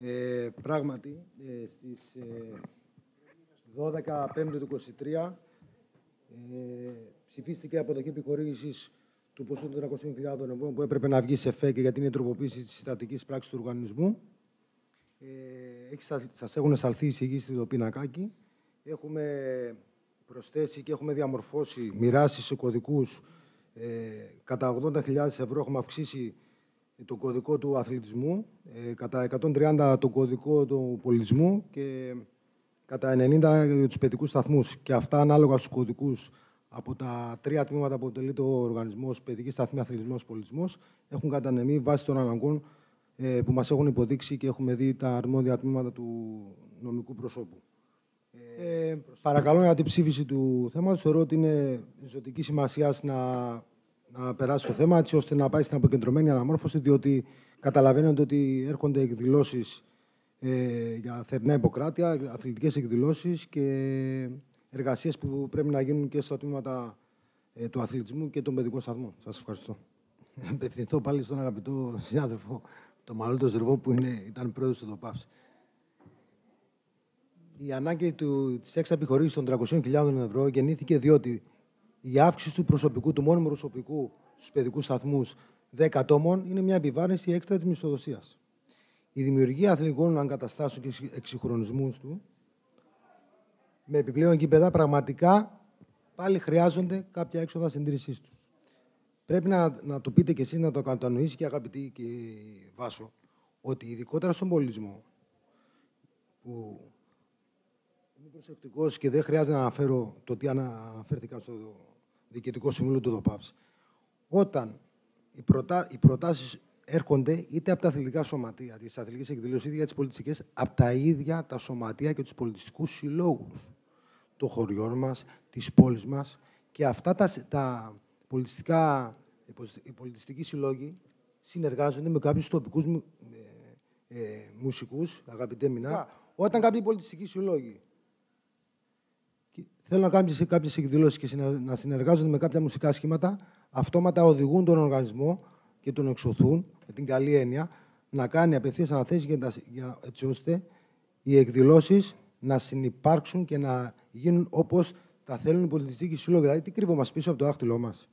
Ε, πράγματι, ε, στις ε, 12 Πέμπτη του 23 ε, ψηφίστηκε από την επιχορήγησης του ποσού των 300.000 ευρώ που έπρεπε να βγει σε ΦΕΚ γιατί είναι τροποποίηση της συστατικής πράξης του οργανισμού. Ε, σας έχουν σταλθεί εισηγήσει στο πινακάκι. Έχουμε προσθέσει και έχουμε διαμορφώσει, μοιράσεις σε κωδικούς ε, κατά 80.000 ευρώ έχουμε αυξήσει το κωδικό του αθλητισμού, ε, κατά 130 το κωδικό του πολιτισμού και κατά 90 για τους παιδικούς σταθμούς. Και αυτά ανάλογα στους κωδικούς από τα τρία τμήματα που αποτελεί το οργανισμός Παιδική Σταθμή Αθλητισμός Πολιτισμός έχουν κατανεμεί βάσει των αναγκών ε, που μας έχουν υποδείξει και έχουμε δει τα αρμόδια τμήματα του νομικού προσώπου. Ε, παρακαλώ για την ψήφιση του θέματος. Θεωρώ ότι είναι ζωτική σημασία να, να περάσει το θέμα έτσι ώστε να πάει στην αποκεντρωμένη αναμόρφωση διότι καταλαβαίνετε ότι έρχονται εκδηλώσεις ε, για θερινά υποκράτεια, αθλητικές εκδηλώσεις και εργασίες που πρέπει να γίνουν και στα τμήματα ε, του αθλητισμού και των παιδικών σταθμών. Σας ευχαριστώ. Επευθυνθώ πάλι στον αγαπητό συνάδελφο, τον Μαλότο Ζερβό, που είναι, ήταν πρόεδρος του ΔΟΠΑΒΣ. Η ανάγκη του, της έξα επιχορήγησης των 300.000 ευρώ γεννήθηκε διότι η αύξηση του προσωπικού, του μόνιμου προσωπικού στους παιδικούς σταθμούς 10 ατόμων είναι μια επιβάρυνση έξτρα της μισθοδοσίας. Η δημιουργία αθλητικών εγκαταστάσεων και εξυγχρονισμούς του με επιπλέον γήπεδα πραγματικά πάλι χρειάζονται κάποια έξοδα συντήρησής τους. Πρέπει να, να το πείτε και εσείς να το κατανοήσει και αγαπητοί και Βάσο, ότι ειδικότερα στον πολιτισμό, που είμαι προσεκτικός και δεν χρειάζεται να αναφέρω το τι αναφέρθηκα στο Διοικητικό Συμβούλιο του ΔΟΠΑΒΣ, όταν οι, προτα... οι προτάσεις έρχονται είτε από τα αθλητικά σωματεία, τις αθλητικές εκδηλώσεις, είτε για τις πολιτιστικές, από τα ίδια τα σωματεία και τους πολιτιστικούς συλλόγους. Των χωριών μας, της πόλης μας και αυτά τα, τα πολιτιστικά, οι πολιτιστικοί συλλόγοι συνεργάζονται με κάποιους τοπικούς ε, ε, μουσικούς, αγαπητέ Μινά, όταν κάποιοι πολιτιστικοί συλλόγοι θέλουν να κάνουν κάποιες εκδηλώσεις και να συνεργάζονται με κάποια μουσικά σχήματα, αυτόματα οδηγούν τον οργανισμό και τον εξωθούν, με την καλή έννοια, να κάνει απευθείας αναθέσεις για, για, έτσι ώστε οι εκδηλώσεις να συνεπάρξουν και να γίνουν όπως τα θέλουν οι πολιτιστικοί σύλλογοι. Δηλαδή, τι κρύβομαστε πίσω από το δάχτυλό μας;